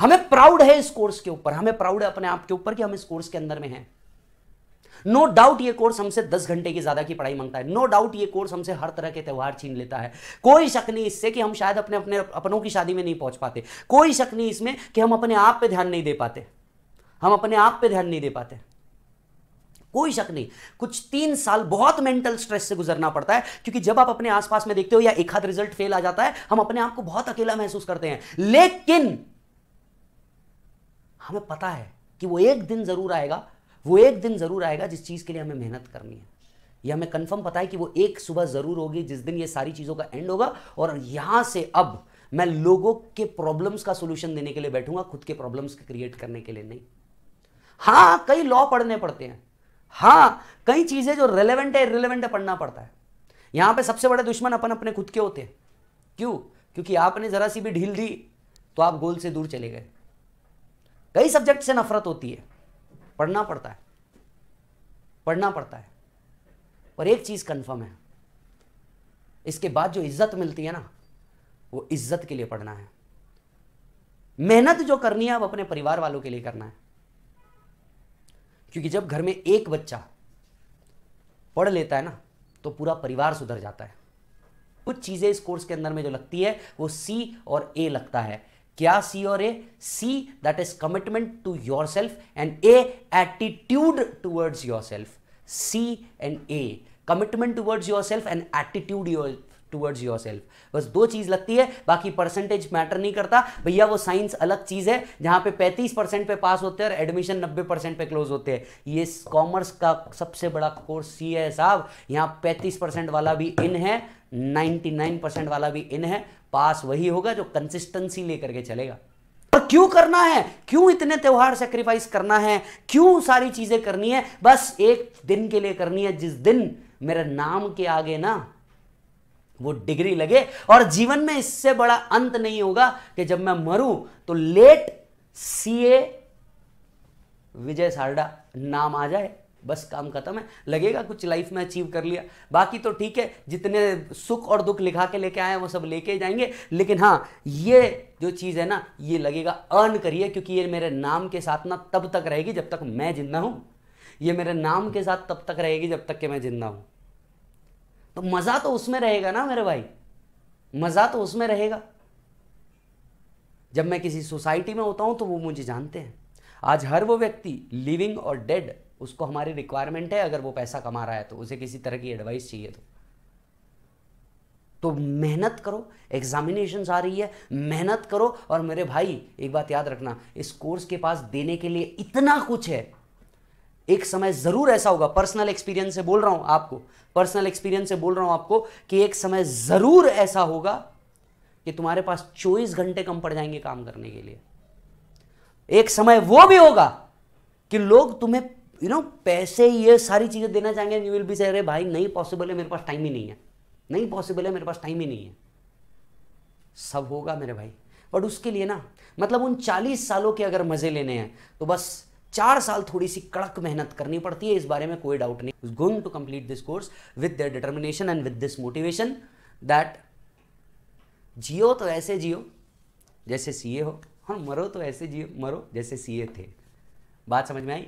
हमें प्राउड है इस कोर्स के ऊपर, हमें प्राउड है अपने आप के ऊपर कि हम इस कोर्स के अंदर में हैं। नो डाउट ये कोर्स हमसे दस घंटे की ज़्यादा की पढ़ाई माँगता है। नो no डाउट ये कोर्स हमसे हर तरह के त्यौहार छीन लेता है। कोई शक नहीं इससे कि हम शायद अपने अपने, अपनों की शादी में नहीं पहुँच पाते। कोई शक नहीं इसमें कि हम अपने आप पे ध्यान नहीं दे पाते। हम अपने आप पे ध्यान नहीं दे पाते। कोई शक नहीं। कुछ तीन साल बहुत मेंटल स्ट्रेस से गुजरना पड़ता है, क्योंकि जब आप अपने आसपास में देखते हो या एक हाथ रिज़ल्ट फेल आ जाता है, हम अपने आप को बहुत अकेला महसूस करते हैं। लेकिन हमें पता है कि वो एक दिन ज़रूर आएगा, वो एक दिन ज़रूर आएगा जिस चीज़ के लिए हमें मेहनत करनी है। यह हमें कंफर्म पता है कि वो एक सुबह ज़रूर होगी जिस दिन ये सारी चीज़ों का एंड होगा और यहाँ से अब मैं लोगों के प्रॉब्लम्स का सोल्यूशन देने के लिए बैठूँगा, खुद के प्रॉब्लम्स क्रिएट करने के लिए नहीं। हाँ, कई लॉ पढ़ने पड़ते हैं। हाँ, कई चीज़ें जो रेलेवेंट है रिलेवेंट है, पढ़ना पड़ता है। यहाँ पे सबसे बड़े दुश्मन अपन अपने खुद के होते हैं। क्यों? क्योंकि आपने जरा सी भी ढील दी तो आप गोल से दूर चले गए। कई सब्जेक्ट से नफरत होती है। पढ़ना पड़ता है। पढ़ना पड़ता है। पर एक चीज़ कंफर्म है। इसके बाद जो इज़्ज़त मिलती है ना, वो इज़्ज़त के लिए पढ़ना है। मेहनत जो करनी है, अब अपने परिवार वालों के लिए करना है। क्योंकि जब घर में एक बच्चा पढ़ लेता है ना तो पूरा परिवार सुधर जाता है। कुछ चीज़ें इस कोर्स के अंदर में जो लगती है, वो सी और ए लगता है। Kya C or A? C that is commitment to yourself and A attitude towards yourself. C and A commitment towards yourself and attitude your, towards yourself बस दो चीज़ लगती है, बाकी परसेंटेज मैटर नहीं करता। भैया, वो साइंस अलग चीज़ है, जहाँ पे 35 परसेंट पे पास होते हैं और एडमिशन 90 परसेंट पे क्लोज होते हैं। ये कॉमर्स का सबसे बड़ा कोर्स सी है साहब। यहाँ 35 परसेंट वाला भी इन है 99 परसेंट वाला भी इन है। पास वही होगा जो कंसिस्टेंसी लेकर के चलेगा। और क्यों करना है? क्यों इतने त्योहार सेक्रीफाइस करना है? क्यों सारी चीज़ें करनी है? बस एक दिन के लिए करनी है, जिस दिन मेरे नाम के आगे ना वो डिग्री लगे और जीवन में इससे बड़ा अंत नहीं होगा कि जब मैं मरूं तो लेट सीए विजय सारडा नाम आ जाए। बस काम खत्म है। लगेगा कुछ लाइफ में अचीव कर लिया। बाकी तो ठीक है, जितने सुख और दुख लिखा के लेके आए वो सब लेके जाएँगे। लेकिन हाँ ये जो चीज़ है ना, ये लगेगा अर्न करिए, क्योंकि ये मेरे नाम के साथ ना तब तक रहेगी जब तक मैं ज़िंदा हूँ। ये मेरे नाम के साथ तब तक रहेगी जब तक कि मैं ज़िंदा हूँ। तो मज़ा तो उसमें रहेगा ना मेरे भाई? मज़ा तो उसमें रहेगा। जब मैं किसी सोसाइटी में होता हूँ तो वो मुझे जानते हैं। आज हर वो व्यक्ति लिविंग और डेड, उसको हमारी रिक्वायरमेंट है, अगर वो पैसा कमा रहा है तो उसे किसी तरह की एडवाइस चाहिए तो। तो मेहनत करो एग्जामिनेशन आ रही है, मेहनत करो, और मेरे भाई, एक बात याद रखना, इस कोर्स के पास देने के लिए इतना कुछ है। एक समय ज़रूर ऐसा होगा पर्सनल एक्सपीरियंस से बोल रहा हूँ आपको पर्सनल एक्सपीरियंस से बोल रहा हूँ आपको कि एक समय ज़रूर ऐसा होगा कि तुम्हारे पास चौबीस घंटे कम पड़ जाएँगे काम करने के लिए। एक समय वो भी होगा कि लोग तुम्हें यू नो पैसे, ये सारी चीज़ें देना चाहेंगे यू विल बी से अरे भाई, नहीं पॉसिबल है, मेरे पास टाइम ही नहीं है। नहीं पॉसिबल है, मेरे पास टाइम ही नहीं है। सब होगा मेरे भाई। बट उसके लिए ना मतलब उन चालीस सालों के अगर मज़े लेने हैं तो बस चार साल थोड़ी सी कड़क मेहनत करनी पड़ती है, इस बारे में कोई डाउट नहीं। Going to complete this course with their determination and with this motivation that जियो तो ऐसे जियो, जैसे सीए हो। और मरो तो ऐसे जियो, मरो जैसे सीए थे। बात समझ में आई?